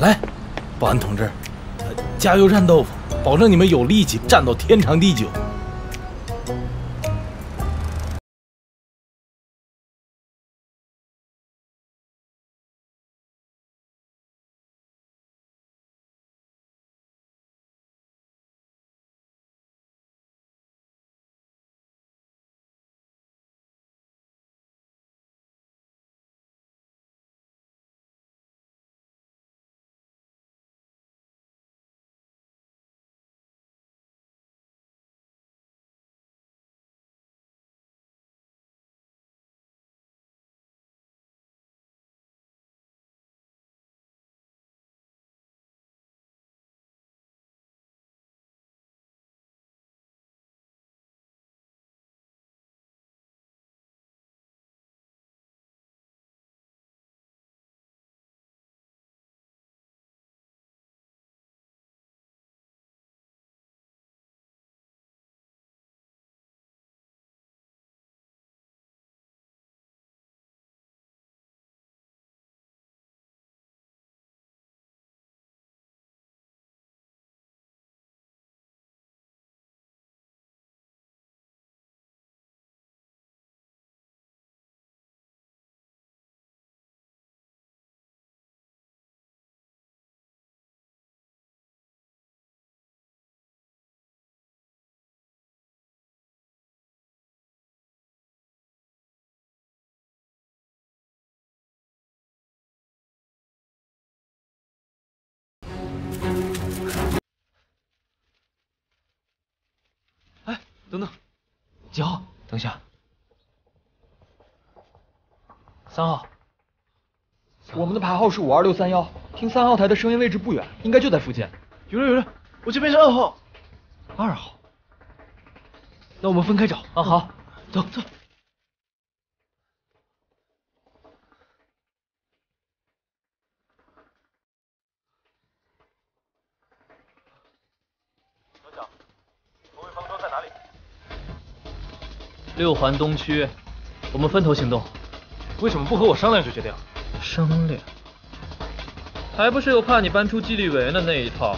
来，保安同志，加油战豆腐，保证你们有力气战到天长地久。等等，几号？等一下，三号。我们的牌号是五二六三幺，听三号台的声音位置不远，应该就在附近。有人有人，我这边是二号。二号。那我们分开找。啊好，走走。小蒋，投喂方舟在哪里？六环东区，我们分头行动。为什么不和我商量就决定？商量？还不是又怕你搬出纪律委员的那一套？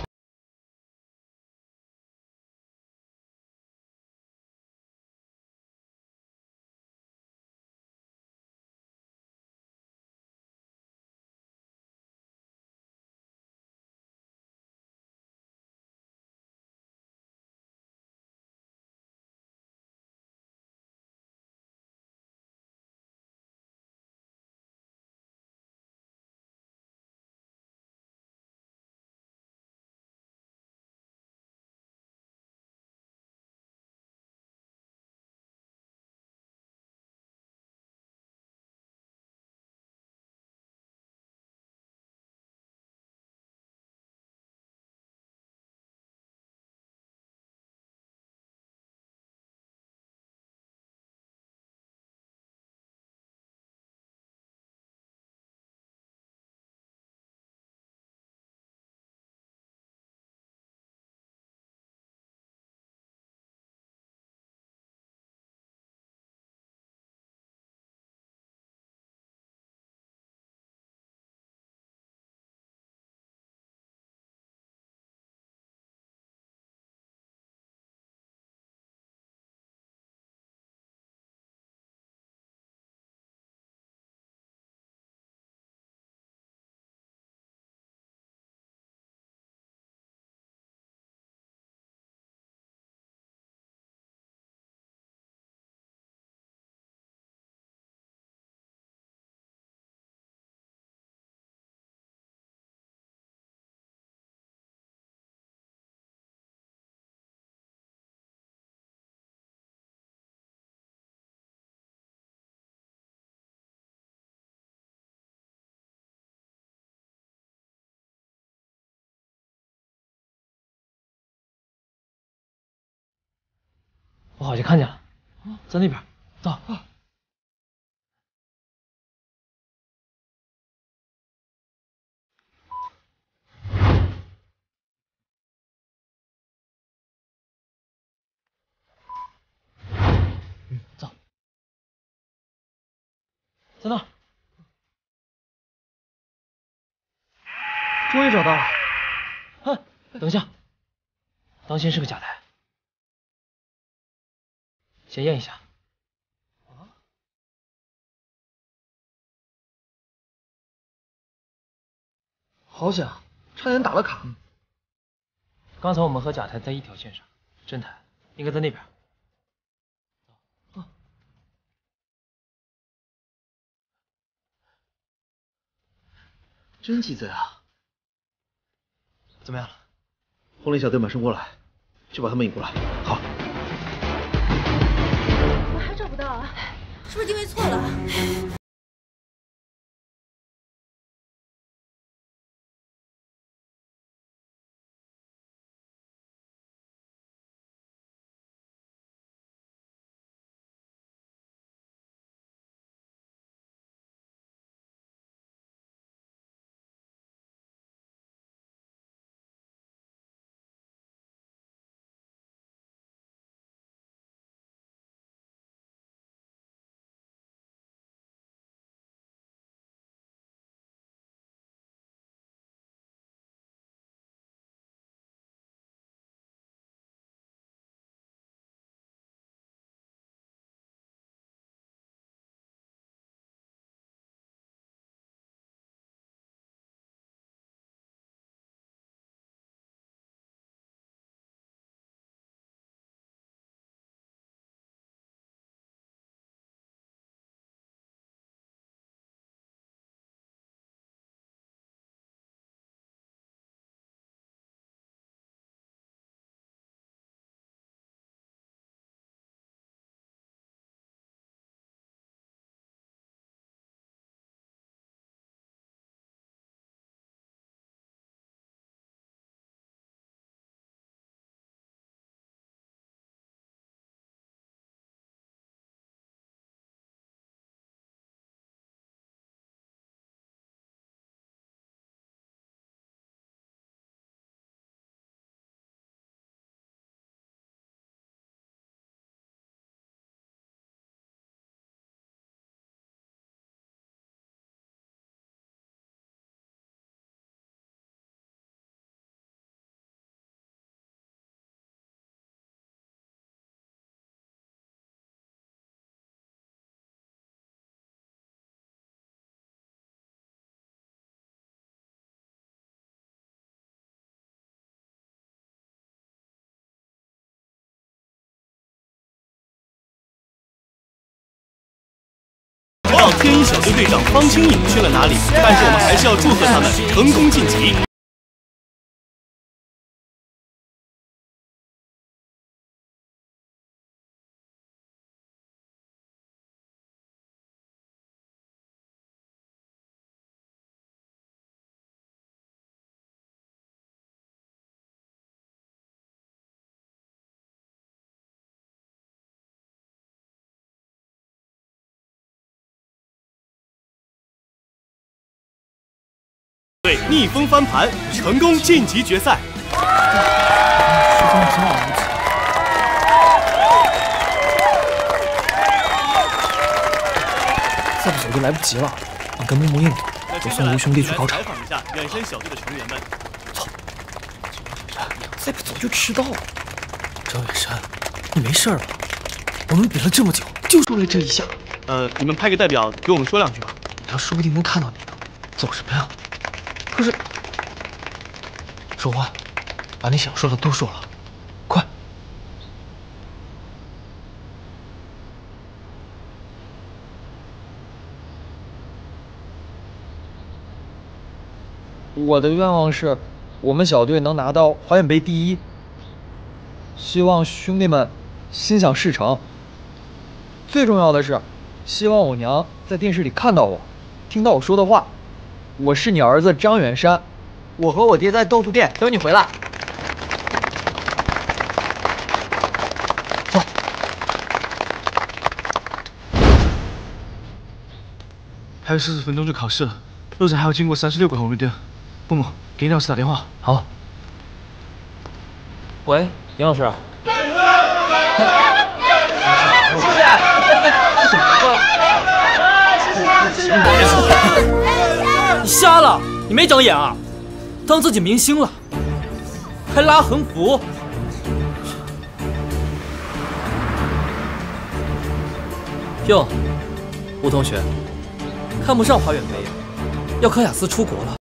我好像看见了，在那边，走。走，在那。终于找到了。哼，等一下，当心是个假的，先验一下。好险，差点打了卡。刚才我们和假台在一条线上，真台应该在那边。真鸡贼啊！怎么样了？红雷小队马上过来，去把他们引过来。好。是不是定位错了？小队队长方清颖去了哪里？但是我们还是要祝贺他们成功晋级。队逆风翻盘，成功晋级决赛。再不走就来不及了。你跟木木应我送吴兄弟去考场。采访一下远山小队的成员们。操！再不走就迟到了。张远山，你没事吧？我们比了这么久，就是为了这一下。呃，你们派个代表给我们说两句吧。他说不定能看到你呢。走什么呀？可是，说话，把你想说的都说了，快！我的愿望是，我们小队能拿到华远杯第一。希望兄弟们心想事成。最重要的是，希望我娘在电视里看到我，听到我说的话。我是你儿子张远山，我和我爹在豆腐店等你回来。走。还有四十分钟就考试了，路上还要经过三十六个红绿灯。木木，给杨老师打电话。好。喂，杨老师。你瞎了？你没长眼啊？当自己明星了，还拉横幅。哟，吴同学，看不上华远杯呀？要考雅思出国了。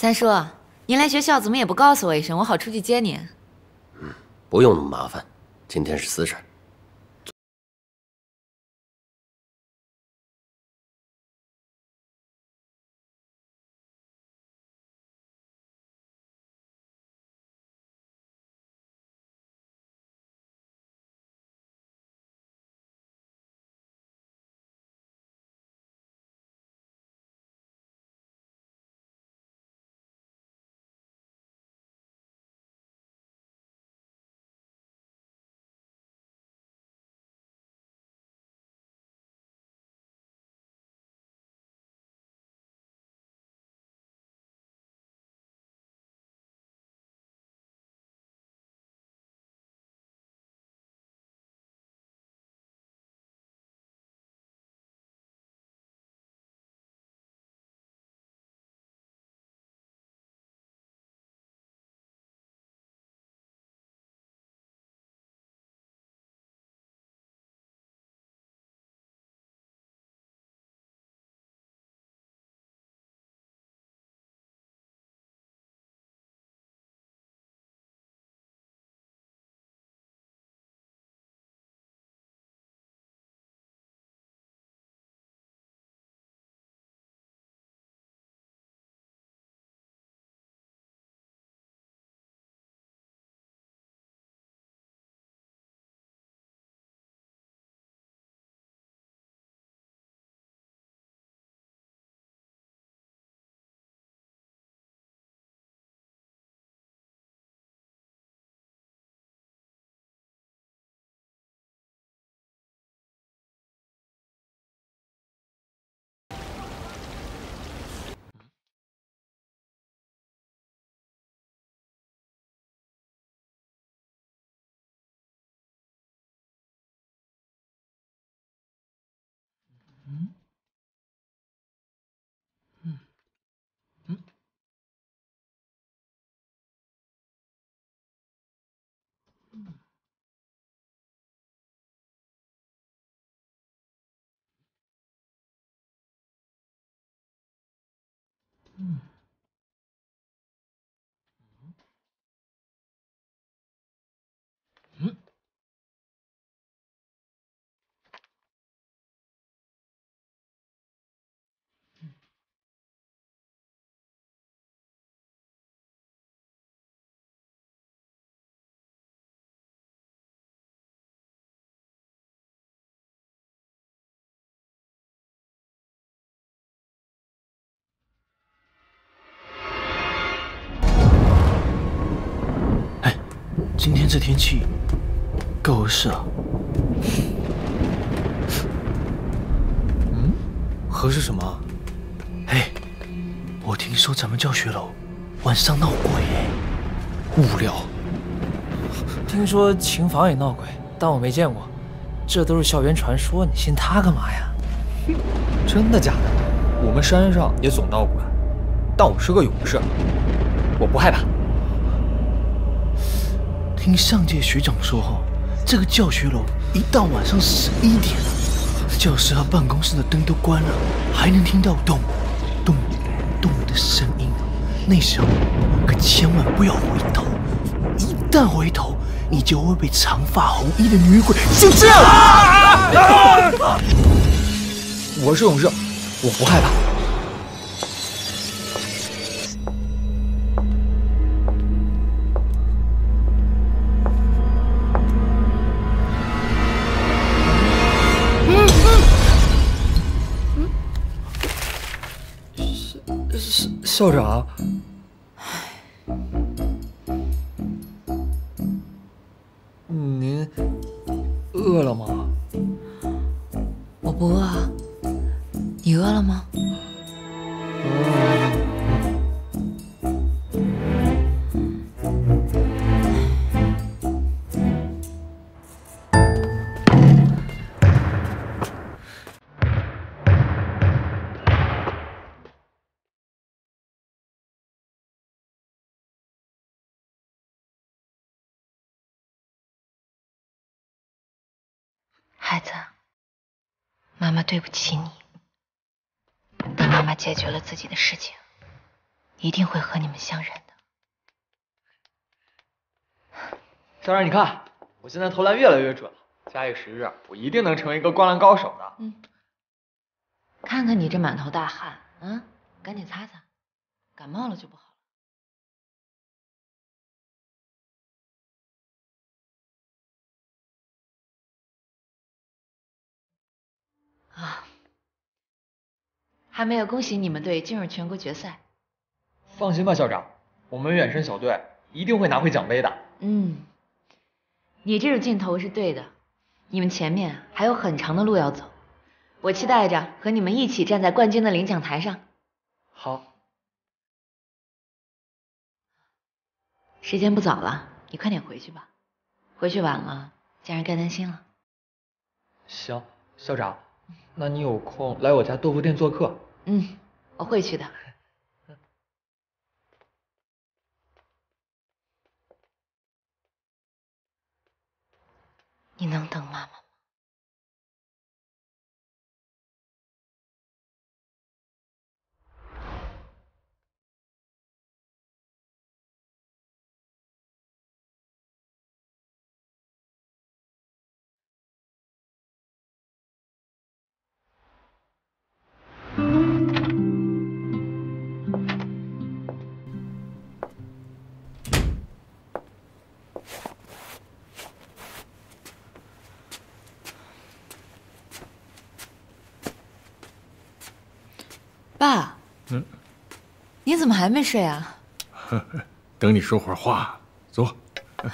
三叔，您来学校怎么也不告诉我一声，我好出去接您。不用那么麻烦，今天是私事。Mm-hmm. 今天这天气够合适啊！嗯，合适什么？哎，我听说咱们教学楼晚上闹鬼哎，无聊。听说琴房也闹鬼，但我没见过，这都是校园传说，你信他干嘛呀？真的假的？我们山上也总闹鬼，但我是个勇士，我不害怕。听上届学长说哈，这个教学楼一到晚上十一点，教室和办公室的灯都关了，还能听到咚咚咚的声音。那时候可千万不要回头，一旦回头，你就会被长发红衣的女鬼就这样。我是勇士，我不害怕。校校长，您饿了吗？我不饿，你饿了吗？孩对不起你。等妈妈解决了自己的事情，一定会和你们相认的。校长，你看，我现在投篮越来越准了，假以时日，我一定能成为一个灌篮高手的。嗯，看看你这满头大汗，嗯，赶紧擦擦，感冒了就不好啊，还没有恭喜你们队进入全国决赛。放心吧，校长，我们远征小队一定会拿回奖杯的。嗯，你这种劲头是对的，你们前面还有很长的路要走，我期待着和你们一起站在冠军的领奖台上。好，时间不早了，你快点回去吧，回去晚了家人该担心了。行，校长，那你有空来我家豆腐店做客？嗯，我会去的。你能等妈妈还没睡啊？等你说会儿话，坐。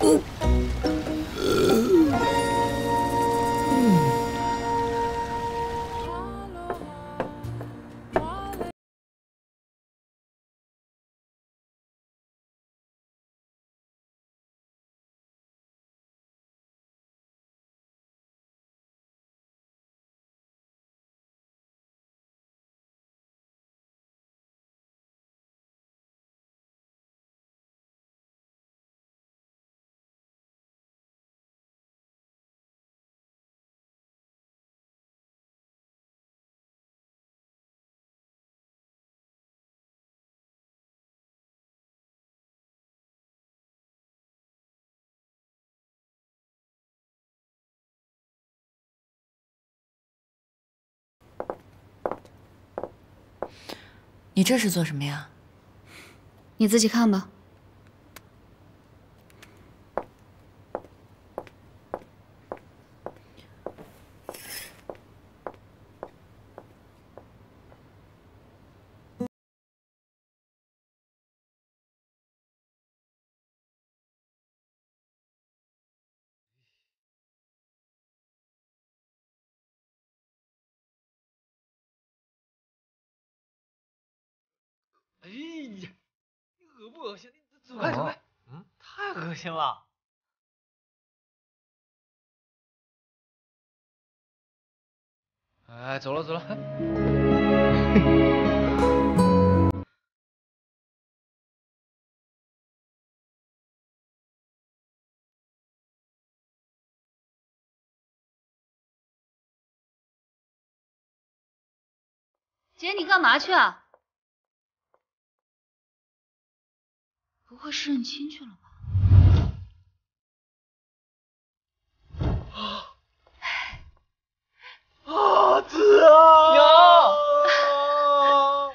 Oop. 你这是做什么呀？你自己看吧。哎呀，你恶不恶心？你走开走开！嗯，太恶心了。哎，走了走了。姐，你干嘛去啊？不会是认亲去了吧？啊，子啊！娘！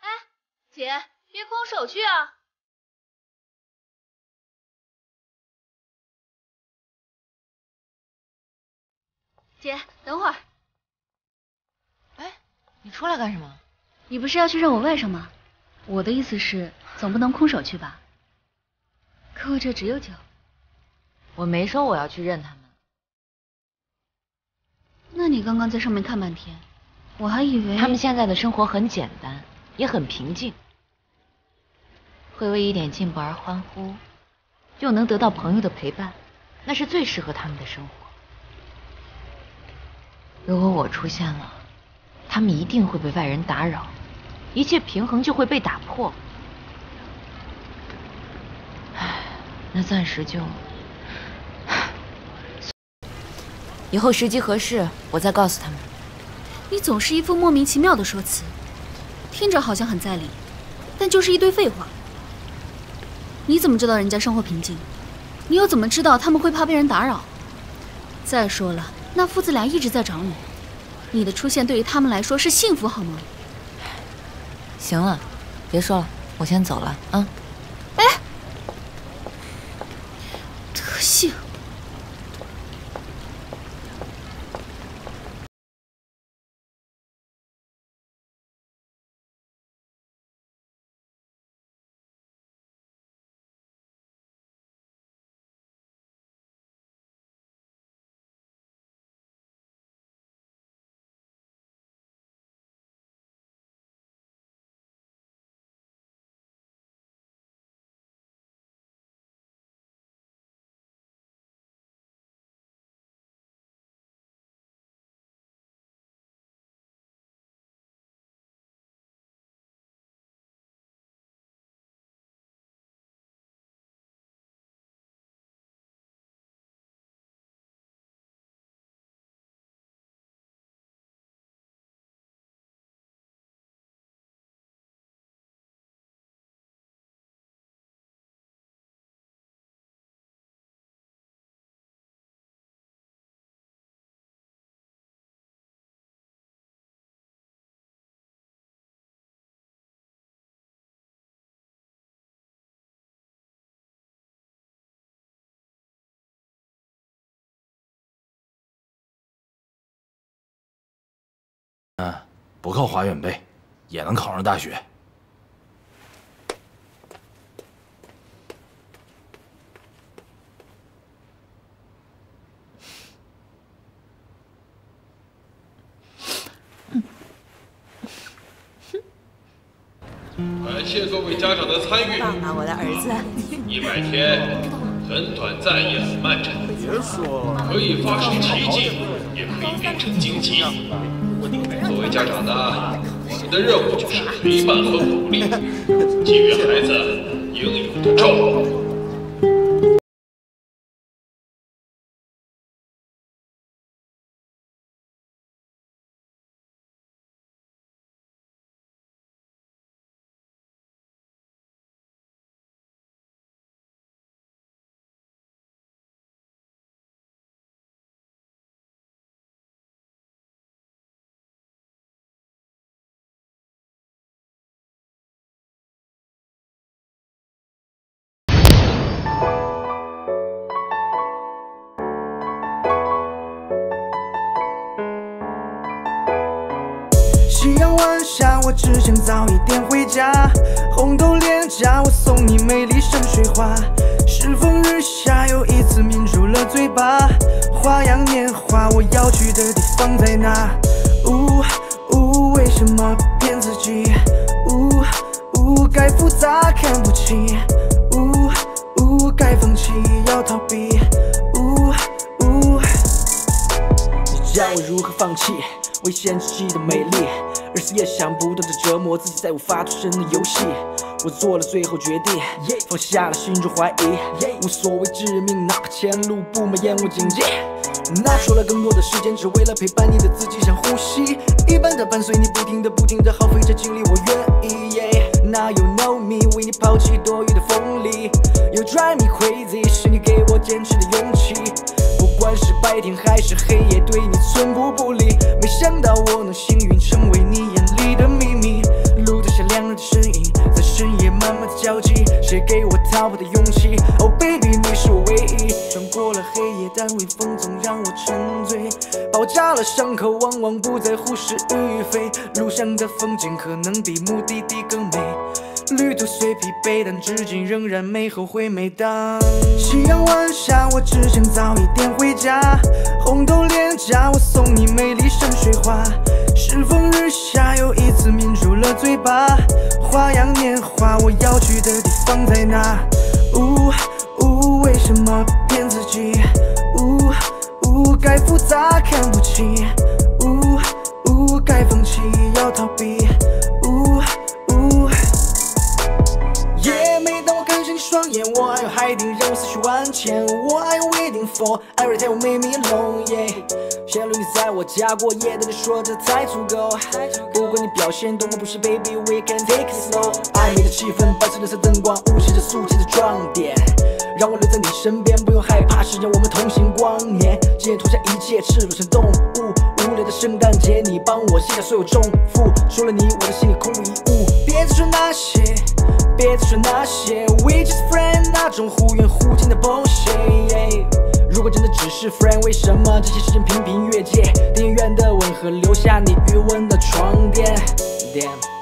哎，姐，别空手去啊！姐，等会儿，哎，你出来干什么？你不是要去认我外甥吗？我的意思是，总不能空手去吧？可我这只有酒。我没说我要去认他们。那你刚刚在上面看半天，我还以为他们现在的生活很简单，也很平静，会为一点进步而欢呼，又能得到朋友的陪伴，那是最适合他们的生活。如果我出现了，他们一定会被外人打扰，一切平衡就会被打破。唉，那暂时就 以后时机合适，我再告诉他们。你总是一副莫名其妙的说辞，听着好像很在理，但就是一堆废话。你怎么知道人家生活平静？你又怎么知道他们会怕被人打扰？再说了，那父子俩一直在找你，你的出现对于他们来说是幸福，好吗？行了，别说了，我先走了啊。不靠华远杯也能考上大学。感谢各位家长的参与。棒啊我的儿子一百天很短暂也很漫长。可以发生奇迹也可以变成惊喜作为家长的，我们的任务就是陪伴和鼓励，给予孩子应有的照顾。夕阳晚霞，我只想早一点回家。红豆脸颊，我送你美丽山水画。适逢日下，又一次抿住了嘴巴。花样年华，我要去的地方在哪？呜呜，为什么骗自己？呜呜，该复杂看不清。呜呜，该放弃要逃避。呜呜，你叫我如何放弃？危险自己的美丽，日思夜想，不断的折磨自己，在无法脱身的游戏。我做了最后决定，放下了心中怀疑，无所谓致命，哪怕前路布满烟雾荆棘。拿出了更多的时间，只为了陪伴你的自己，像呼吸一般的伴随你，不停的不停的耗费着精力，我愿意。Now you know me，为你抛弃多余的锋利。You drive me crazy，是你给我坚持的勇气。是白天还是黑夜，对你寸步不离。没想到我能幸运成为你眼里的秘密。路灯下两人的身影，在深夜慢慢的交集。谁给我逃跑的勇气？Oh baby，你是我唯一。穿过了黑夜，但微风总让我沉醉。包扎了伤口，往往不在乎是与非。路上的风景可能比目的地更美。旅途虽疲惫，但至今仍然没后悔。每当夕阳晚霞，我只想早一点回家。红豆脸颊，我送你美丽山水画。世风日下，又一次抿住了嘴巴。花样年华，我要去的地方在哪？呜呜，为什么骗自己？呜呜，该复杂看不清。呜呜，该放弃要逃避。双眼，我爱有海底让我思绪万千，我爱有 waiting for every day 我 make me alone。Yeah，旋律你在我家过夜，但你说这太足够。不管你表现多么不屑，baby，we can take it slow。暧昧的气氛，白色的色灯光，无限着肃静的装点，让我留在你身边，不用害怕，时间我们同行光年，解脱下一切，赤裸成动物。无聊的圣诞节，你帮我卸下所有重负，除了你，我的心里空无一物。别再说那些，别再说那些，We just friend 那种忽远忽近的 bullshit。如果真的只是 friend，为什么这些事情频频越界？电影院的吻和，留下你余温的床垫。Damn。